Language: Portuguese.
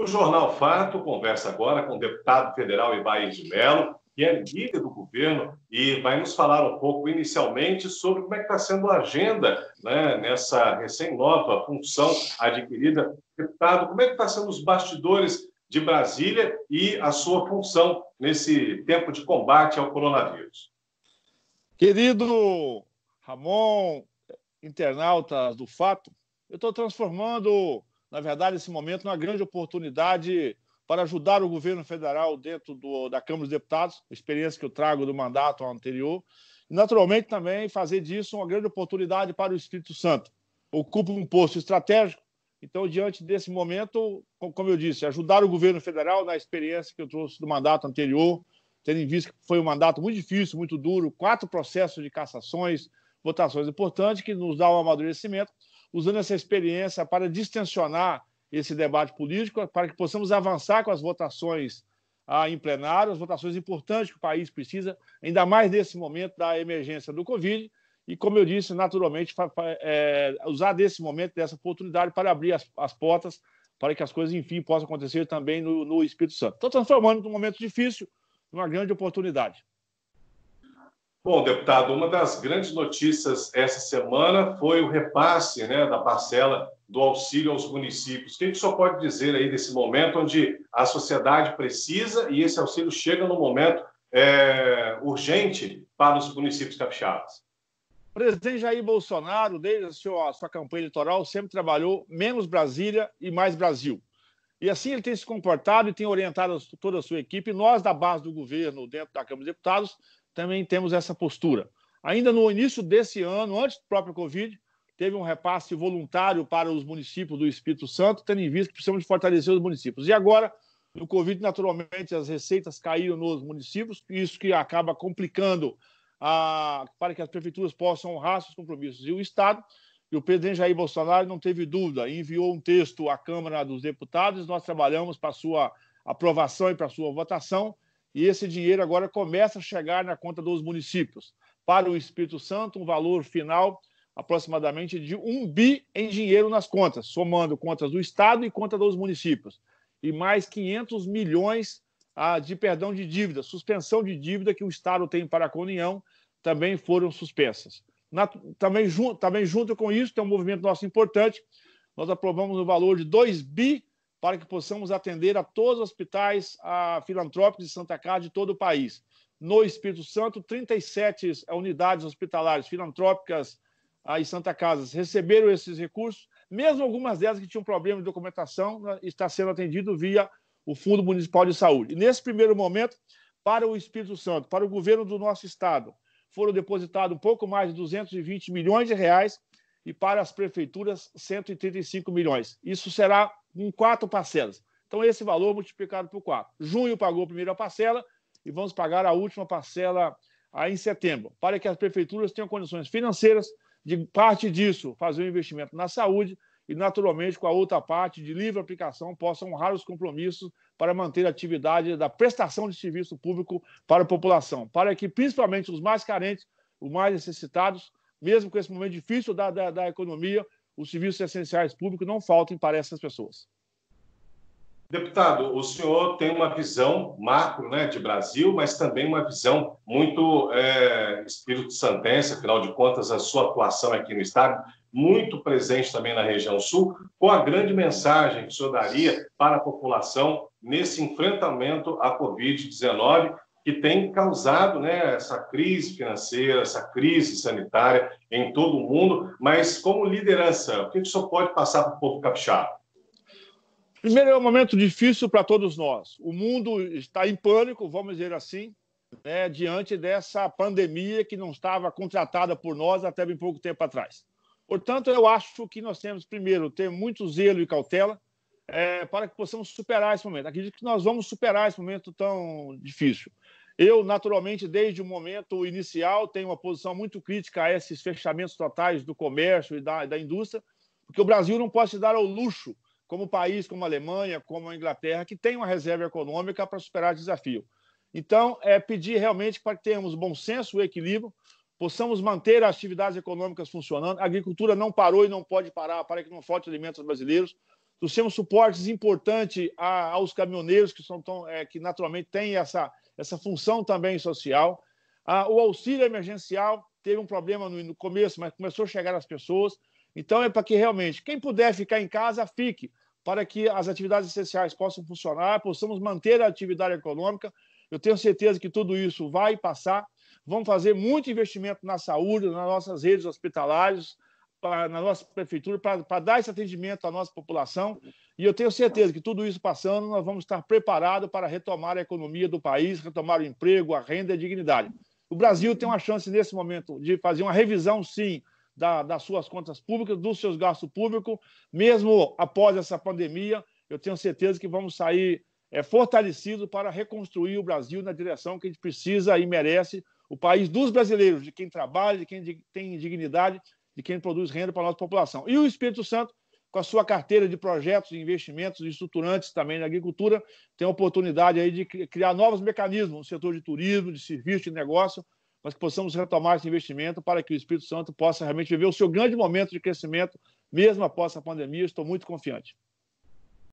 O Jornal Fato conversa agora com o deputado federal Ibaí de Mello, que é líder do governo e vai nos falar um pouco inicialmente sobre como é que está sendo a agenda né, nessa recém-nova função adquirida. Deputado, como é que está sendo os bastidores de Brasília e a sua função nesse tempo de combate ao coronavírus? Querido Ramon, internautas do Fato, eu estou transformando, na verdade, esse momento numa grande oportunidade para ajudar o governo federal dentro do, da Câmara dos Deputados, experiência que eu trago do mandato anterior, e naturalmente também fazer disso uma grande oportunidade para o Espírito Santo. Ocupa um posto estratégico, então, diante desse momento, como eu disse, ajudar o governo federal na experiência que eu trouxe do mandato anterior, tendo em vista que foi um mandato muito difícil, muito duro, quatro processos de cassações, votações importantes, que nos dá um amadurecimento, usando essa experiência para distensionar esse debate político para que possamos avançar com as votações ah, em plenário, as votações importantes que o país precisa, ainda mais nesse momento da emergência do Covid. E, como eu disse, naturalmente, é, usar desse momento, dessa oportunidade, para abrir as, as portas para que as coisas, enfim, possam acontecer também no, no Espírito Santo. Estou transformando um momento difícil numa grande oportunidade. Bom, deputado, uma das grandes notícias essa semana foi o repasse né, da parcela do auxílio aos municípios. O que, o senhor pode dizer aí desse momento onde a sociedade precisa e esse auxílio chega no momento é, urgente para os municípios capixabas? O presidente Jair Bolsonaro, desde a sua, a sua campanha eleitoral, sempre trabalhou menos Brasília e mais Brasil. E assim ele tem se comportado e tem orientado toda a sua equipe. Nós, da base do governo, dentro da Câmara dos Deputados, também temos essa postura. Ainda no início desse ano, antes do próprio Covid, teve um repasse voluntário para os municípios do Espírito Santo, tendo em vista que precisamos fortalecer os municípios. E agora, no Covid, naturalmente, as receitas caíram nos municípios, isso que acaba complicando a, para que as prefeituras possam honrar seus compromissos. E o Estado, e o presidente Jair Bolsonaro não teve dúvida, enviou um texto à Câmara dos Deputados, nós trabalhamos para sua aprovação e para sua votação, e esse dinheiro agora começa a chegar na conta dos municípios. Para o Espírito Santo, um valor final aproximadamente de um bi em dinheiro nas contas, somando contas do Estado e conta dos municípios. E mais 500 milhões ah, de perdão de dívida, suspensão de dívida que o Estado tem para a União, também foram suspensas. Na, também, jun, também junto com isso, tem um movimento nosso importante, nós aprovamos o valor de 2 bi para que possamos atender a todos os hospitais a filantrópicos de Santa Casa de todo o país. No Espírito Santo, 37 unidades hospitalares filantrópicas aí Santa Casa receberam esses recursos, mesmo algumas delas que tinham problema de documentação, né, está sendo atendido via o Fundo Municipal de Saúde. E nesse primeiro momento, para o Espírito Santo, para o governo do nosso estado, foram depositados um pouco mais de 220 milhões de reais e para as prefeituras 135 milhões. Isso será em quatro parcelas. Então, esse valor multiplicado por quatro. Junho pagou a primeira parcela e vamos pagar a última parcela aí em setembro, para que as prefeituras tenham condições financeiras de parte disso fazer um investimento na saúde e, naturalmente, com a outra parte de livre aplicação, possam honrar os compromissos para manter a atividade da prestação de serviço público para a população, para que, principalmente, os mais carentes, os mais necessitados, mesmo com esse momento difícil da, da, da economia, os serviços essenciais públicos não faltem para essas pessoas. Deputado, o senhor tem uma visão macro né, de Brasil, mas também uma visão muito é, espírito santense, afinal de contas, a sua atuação aqui no Estado, muito presente também na região sul. Qual a grande mensagem que o senhor daria para a população nesse enfrentamento à Covid-19, que tem causado né, essa crise financeira, essa crise sanitária em todo o mundo, mas como liderança, o que o senhor pode passar para o povo capixaba? Primeiro, é um momento difícil para todos nós. O mundo está em pânico, vamos dizer assim, né, diante dessa pandemia que não estava contratada por nós até bem pouco tempo atrás. Portanto, eu acho que nós temos, primeiro, ter muito zelo e cautela é, para que possamos superar esse momento. Acredito que nós vamos superar esse momento tão difícil. Eu, naturalmente, desde o momento inicial, tenho uma posição muito crítica a esses fechamentos totais do comércio e da, da indústria, porque o Brasil não pode se dar ao luxo como país como a Alemanha, como a Inglaterra, que tem uma reserva econômica para superar o desafio. Então, é pedir realmente para que tenhamos bom senso, o equilíbrio, possamos manter as atividades econômicas funcionando. A agricultura não parou e não pode parar para que não falte alimentos brasileiros. trouxemos suportes importantes aos caminhoneiros, que, são tão, é, que naturalmente têm essa, essa função também social. Ah, o auxílio emergencial teve um problema no, no começo, mas começou a chegar às pessoas. Então, é para que realmente, quem puder ficar em casa, fique, para que as atividades essenciais possam funcionar, possamos manter a atividade econômica. Eu tenho certeza que tudo isso vai passar. Vamos fazer muito investimento na saúde, nas nossas redes hospitalares, pra, na nossa prefeitura, para dar esse atendimento à nossa população. E eu tenho certeza que tudo isso passando, nós vamos estar preparados para retomar a economia do país, retomar o emprego, a renda e a dignidade. O Brasil tem uma chance, nesse momento, de fazer uma revisão, sim, da, das suas contas públicas, dos seus gastos públicos, mesmo após essa pandemia. Eu tenho certeza que vamos sair é, fortalecidos para reconstruir o Brasil na direção que a gente precisa e merece o país dos brasileiros, de quem trabalha, de quem tem dignidade, de quem produz renda para a nossa população. E o Espírito Santo, com a sua carteira de projetos, de investimentos estruturantes também na agricultura, tem a oportunidade aí de criar novos mecanismos no setor de turismo, de serviço, de negócio, mas que possamos retomar esse investimento para que o Espírito Santo possa realmente viver o seu grande momento de crescimento, mesmo após a pandemia. Estou muito confiante.